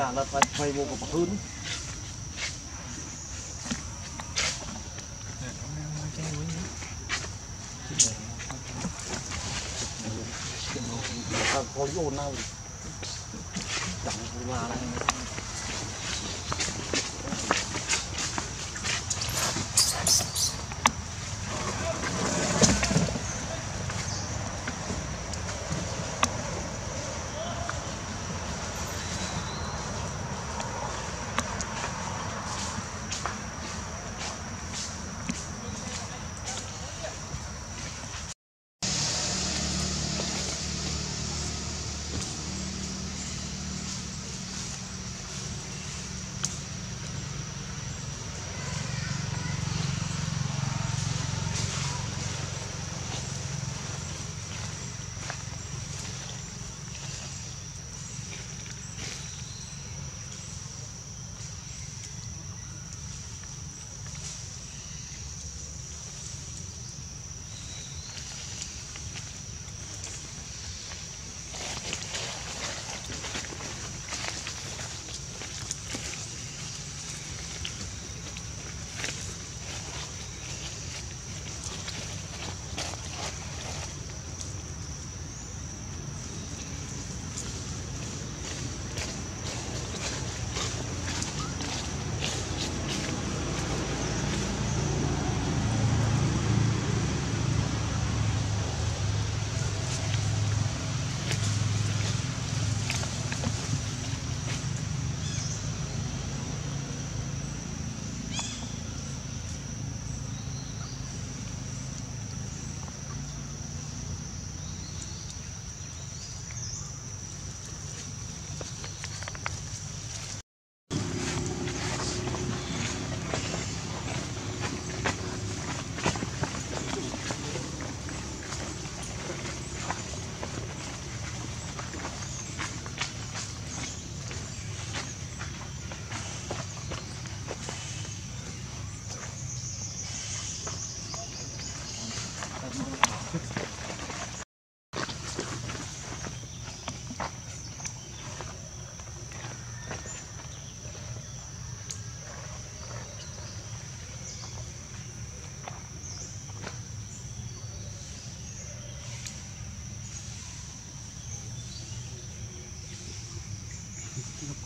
ចាឥឡូវថ្មីថ្មីមកកំពូនកោយូរណាស់ចាំព្រោះណាស់ Não.